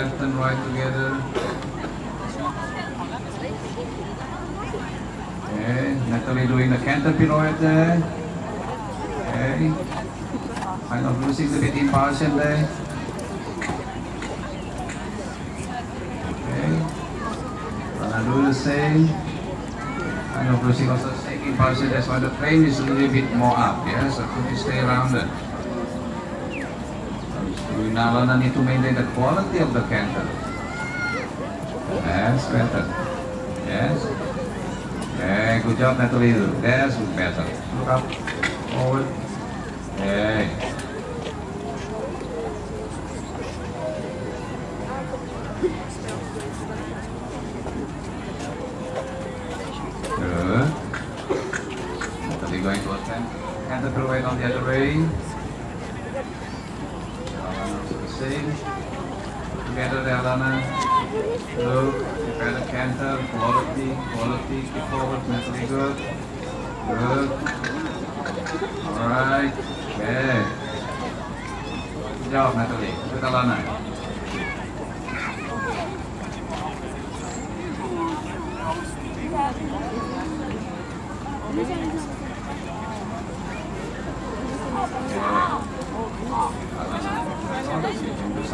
left and right together. Okay, Natalie doing the canter pirouette there. Okay. Kind of losing a bit impulsion there. Okay. Gonna do the same. Kind of losing also same impulsion. That's why the frame is a little bit more up. Yeah, so could you stay rounded? We now need to maintain the quality of the canter. That's better. Yes. Okay, good job, Natalie. That's better. Look up, forward. Okay. Good. Natalie going to attempt canter pirouette on the other way. The same. Together, Alana. Look, prepare the canter, quality, quality, keep forward, mentally good. Good. Alright. Okay. Good job, Natalie. Good, Alana. Alana. You Terima kasih, semoga.